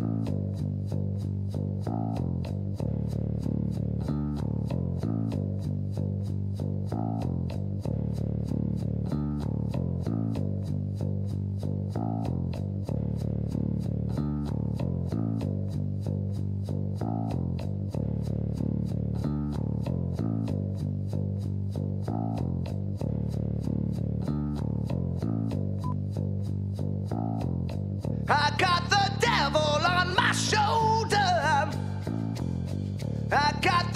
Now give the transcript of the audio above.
Bye. I got